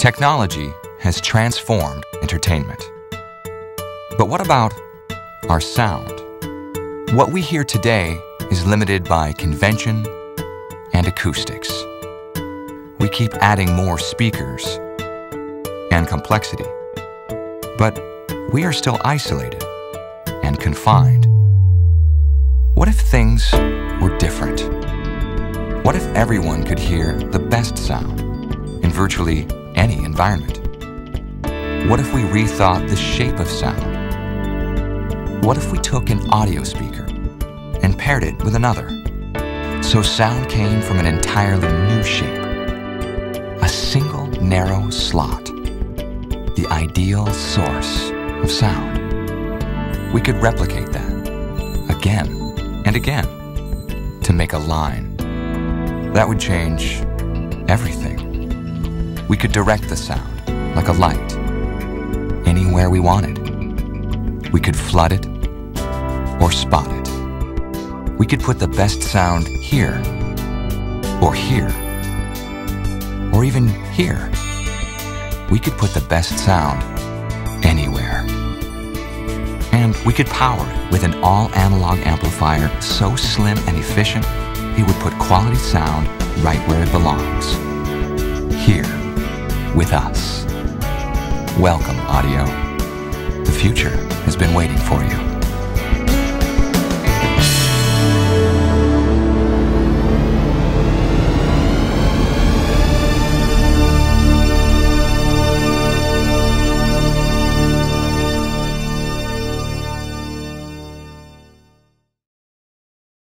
Technology has transformed entertainment. But what about our sound? What we hear today is limited by convention and acoustics. We keep adding more speakers and complexity. But we are still isolated and confined. What if things were different? What if everyone could hear the best sound in virtually environment? What if we rethought the shape of sound? What if we took an audio speaker and paired it with another? So sound came from an entirely new shape. A single narrow slot. The ideal source of sound. We could replicate that again and again to make a line. That would change everything. We could direct the sound like a light anywhere we wanted. We could flood it or spot it. We could put the best sound here or here or even here. We could put the best sound anywhere. And we could power it with an all-analog amplifier so slim and efficient, it would put quality sound right where it belongs. With us. Welcome, audio. The future has been waiting for you.